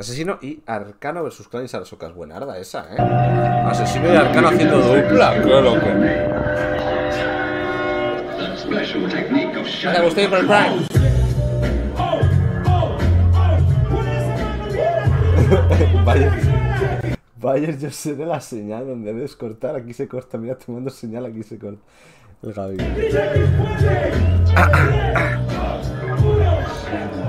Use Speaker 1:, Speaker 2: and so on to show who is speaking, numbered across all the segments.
Speaker 1: Asesino y Arcano versus Clan y Sarasoka. Es buenarda esa, ¿eh? Asesino y Arcano haciendo dupla. Qué loco. A usted por el Prime. Vaya. Bayer, yo sé de la señal donde debes cortar. Aquí se corta. Mira, te mando señal. Aquí se corta. El Gaby.
Speaker 2: Claramente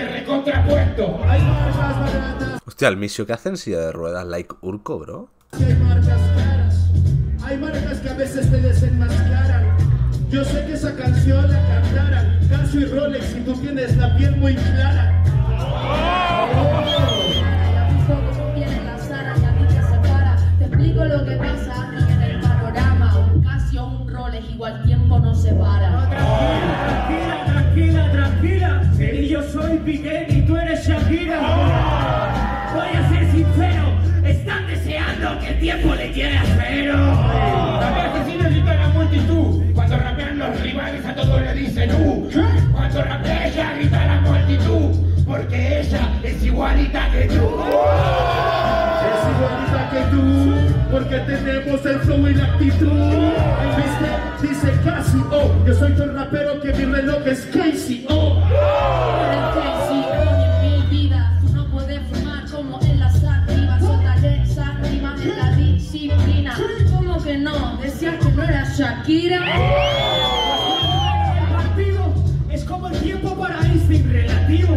Speaker 2: personaje recontrapuesto. Hay marcas baratas,
Speaker 1: Hostia, el misio que hacen silla de ruedas, like Urco, bro.
Speaker 2: hay marcas caras. Hay marcas que a veces te desenmascaran. Yo sé que esa canción la cantaran. Casio y Rolex y tú tienes la piel muy clara.
Speaker 3: Que lo que pasa aquí en el panorama. Un Casio, un Rolex, igual tiempo no se para.
Speaker 2: Tranquila, tranquila, tranquila. Que y tú eres Shakira. Voy a ser sincero, están deseando que el tiempo le llegue a cero. También asesino grita la multitud. Cuando rapean los rivales a todos le dicen uh. Cuando rapea ella grita la multitud. Porque ella es igualita que tú. Es igualita que tú, porque tenemos el flow y la actitud. ¿Viste? Dice casi, oh, yo soy tan rapero que mi reloj es Casey, oh.
Speaker 3: Shakira.
Speaker 2: El partido es como el tiempo para Einstein relativo.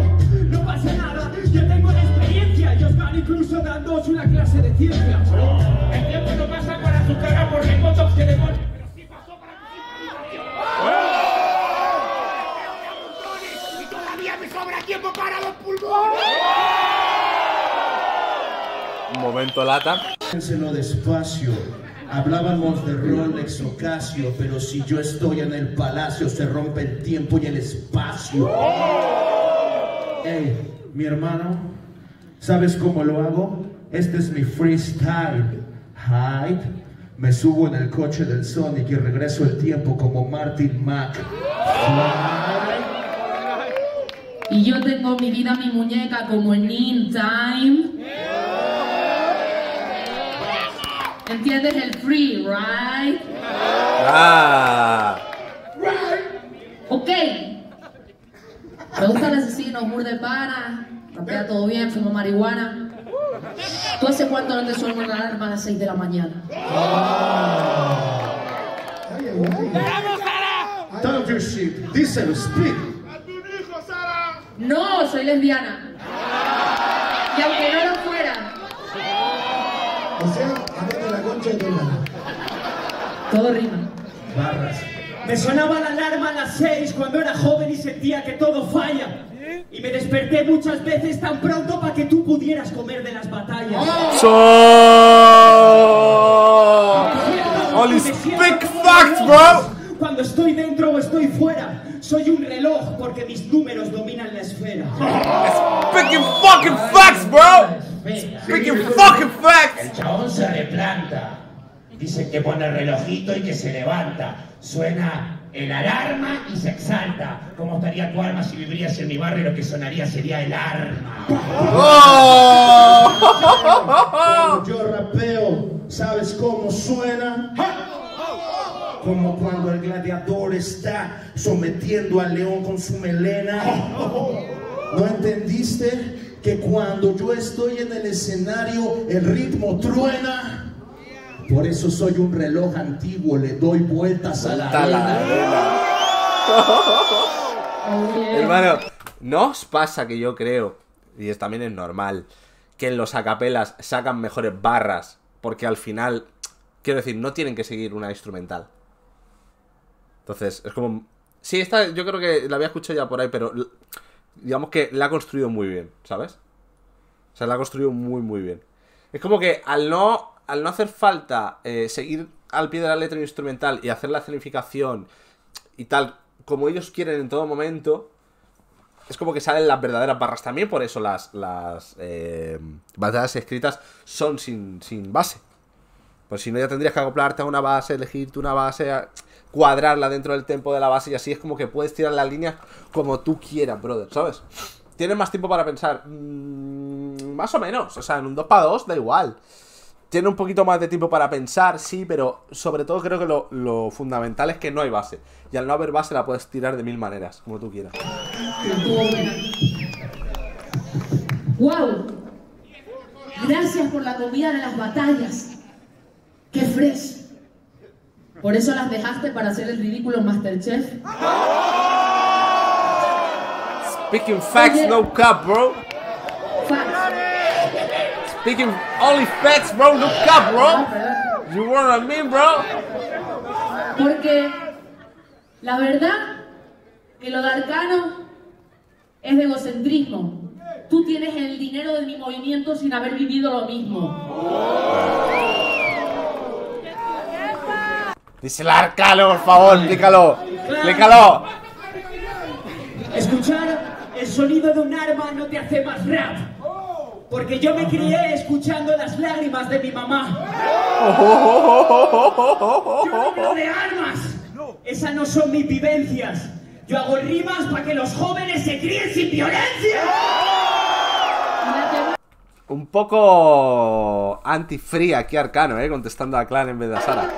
Speaker 2: No pasa nada, yo tengo la experiencia. Yo van incluso dándoos una clase de ciencia. El tiempo no pasa para su cara por botox que pone, pero sí pasó para tu. Y todavía me sobra tiempo para los pulmones.
Speaker 1: Un momento lata.
Speaker 4: Piénselo despacio. Hablábamos de Rolex o Casio, pero si yo estoy en el palacio se rompe el tiempo y el espacio. Hey, mi hermano, ¿sabes cómo lo hago? Este es mi freestyle. Hype. Me subo en el coche del Sonic y regreso el tiempo como Martin Mac.
Speaker 3: Y yo tengo mi vida, mi muñeca como en In Time. ¿Entiendes el free, right?
Speaker 1: ¡Ah!
Speaker 3: Ok. Me gusta el asesino, mur de pana, rapea todo bien, fumo marihuana. ¿Tú hace cuánto no te suena una alarma a las 6 de la mañana?
Speaker 4: Talk your shit. Díselo, speak.
Speaker 3: No, soy lesbiana. Y aunque no lo fuera,
Speaker 4: O sea,
Speaker 3: todo rima.
Speaker 4: Barras.
Speaker 2: Me sonaba la alarma a las seis cuando era joven y sentía que todo falla. Y me desperté muchas veces tan pronto para que tú pudieras comer de las batallas.
Speaker 1: So... Holy speak facts, bro.
Speaker 2: Cuando estoy dentro o estoy fuera, soy un reloj porque mis números dominan la esfera.
Speaker 1: Speaking fucking facts, bro. Speaking fucking facts.
Speaker 5: El chabón se replanta. Dice que pone el relojito y que se levanta. Suena el alarma y se exalta. ¿Cómo estaría tu alma si vivirías en mi barrio? Lo que sonaría sería el arma.
Speaker 4: Cuando yo rapeo, ¿sabes cómo suena? Como cuando el gladiador está sometiendo al león con su melena. ¿No entendiste que cuando yo estoy en el escenario el ritmo truena? Por eso soy un reloj antiguo, le doy vueltas a la arena.
Speaker 1: Hermano, ¿no os pasa que yo creo, y es, también es normal, que en los acapelas sacan mejores barras? Porque al final, quiero decir, no tienen que seguir una instrumental. Entonces, es como... Sí, esta yo creo que la había escuchado ya por ahí, pero digamos que la ha construido muy bien, ¿sabes? O sea, la ha construido muy, muy bien. Es como que al no, al no hacer falta eh, seguir al pie de la letra instrumental y hacer la escenificación y tal, como ellos quieren en todo momento, es como que salen las verdaderas barras. También por eso las, las eh, escritas son sin, sin base. Pues si no, ya tendrías que acoplarte a una base, elegirte una base, cuadrarla dentro del tempo de la base y así es como que puedes tirar las líneas como tú quieras, brother, ¿sabes? Tienes más tiempo para pensar. Mm, más o menos. O sea, en un 2 para 2 da igual. Tiene un poquito más de tiempo para pensar, sí, pero sobre todo creo que lo, lo fundamental es que no hay base. Y al no haber base la puedes tirar de mil maneras, como tú quieras.
Speaker 3: ¡Wow! Gracias por la comida de las batallas. ¡Qué fresh! ¿Por eso las dejaste para hacer el ridículo Masterchef?
Speaker 1: Speaking facts,
Speaker 3: Oye.
Speaker 1: no cap, bro. Speaking only facts, bro, no cap,
Speaker 3: No,
Speaker 1: bro. You know what I mean, bro?
Speaker 3: Porque la verdad que lo de Arcano es de egocentrismo. Tú tienes el dinero de mi movimiento sin haber vivido lo mismo.
Speaker 1: Dice el arcano, por favor, explícalo. Explícalo.
Speaker 2: Escuchar el sonido de un arma no te hace más rap. Porque yo me crié escuchando las lágrimas de mi mamá. Yo hablo de armas. Esas no son mis vivencias. Yo hago rimas para que los jóvenes se críen sin violencia.
Speaker 1: Un poco anti-free aquí Arcano, eh, contestando a Clan en vez de a Sara.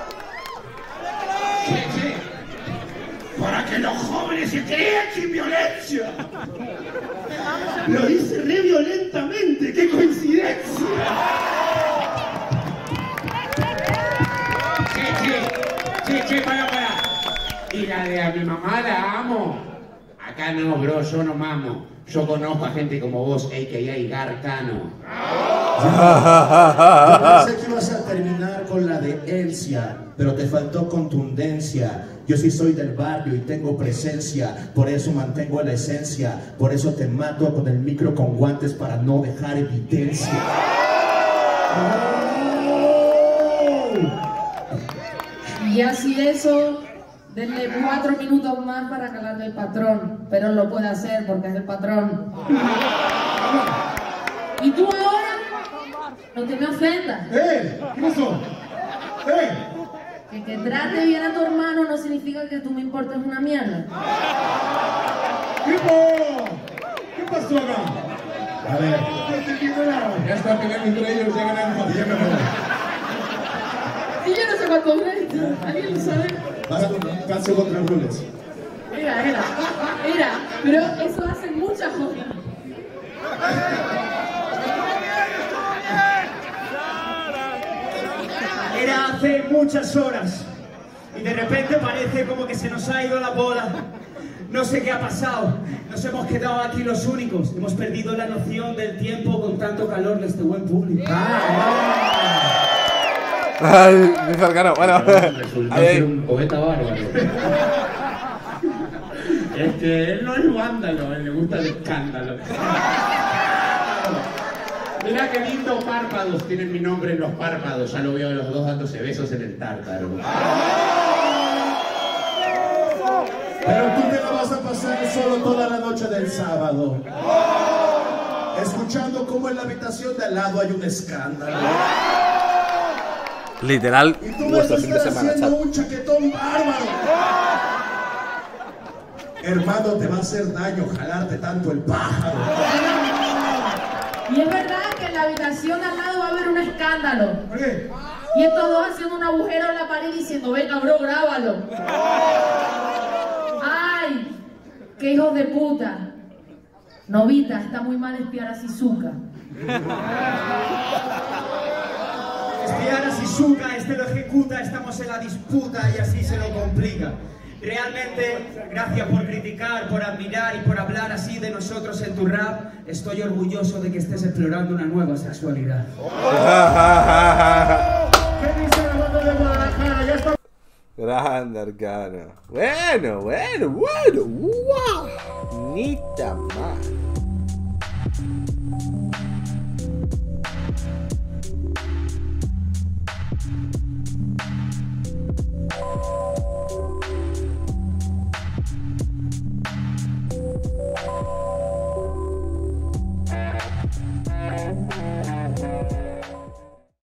Speaker 5: Para que los jóvenes se críen sin violencia. Lo dice re violentamente, qué coincidencia. Sí, sí, sí, para, para. Y la de a mi mamá la amo. Acá no, bro, yo no mamo. Yo conozco a gente como vos, a.k.a. Garcano.
Speaker 4: Pensé que ibas a terminar con la de Elsia, pero te faltó contundencia. Yo sí soy del barrio y tengo presencia, por eso mantengo la esencia, por eso te mato con el micro con guantes para no dejar evidencia.
Speaker 3: Y así eso, denle cuatro minutos más para calarle el patrón. Pero lo puede hacer porque es el patrón. Y tú ahora, no te me ofendas.
Speaker 4: ¡Eh! ¿Qué pasó?
Speaker 3: Que que trate bien a tu hermano no significa que tú me importes una mierda.
Speaker 4: ¡Tipo! ¿Qué pasó acá? A ver,
Speaker 5: Ya está peleando entre ellos, ya ganaron.
Speaker 4: ya me voy.
Speaker 3: Y yo no sé cuánto crédito. ¿Alguien lo sabe?
Speaker 4: Caso contra Rules.
Speaker 3: Mira, mira, mira. Pero eso hace mucha joda.
Speaker 2: Era hace muchas horas y de repente parece como que se nos ha ido la bola. No sé qué ha pasado. Nos hemos quedado aquí los únicos. Hemos perdido la noción del tiempo con tanto calor de este buen público.
Speaker 1: Ay, dice Arcano, bueno.
Speaker 5: Resultó
Speaker 1: Ay,
Speaker 5: ser un poeta bárbaro. Es que él no es vándalo, a él le gusta el escándalo. Mira qué lindo párpados tienen mi nombre en los párpados. Ya lo veo los dos dándose besos en el tártaro.
Speaker 4: Pero tú te la vas a pasar solo toda la noche del sábado. Escuchando cómo en la habitación de al lado hay un escándalo.
Speaker 1: Literal,
Speaker 4: Y tú a
Speaker 1: fin de semana,
Speaker 4: haciendo un chaquetón bárbaro. Hermano, te va a hacer daño jalarte tanto el pájaro.
Speaker 3: Y es verdad que en la habitación al lado va a haber un escándalo. Y estos dos haciendo un agujero en la pared diciendo, venga, bro, grábalo. ¡Ay! ¡Qué hijos de puta! Novita, está muy mal espiar a Shizuka.
Speaker 2: Espiar a Shizuka, este lo ejecuta, estamos en la disputa y así se lo complica. Realmente, gracias por criticar, por admirar y por hablar nosotros en tu rap, estoy orgulloso de que estés explorando una nueva sexualidad.
Speaker 1: Grande arcana. Bueno, bueno, bueno. ¡Wow! Ni tan mal.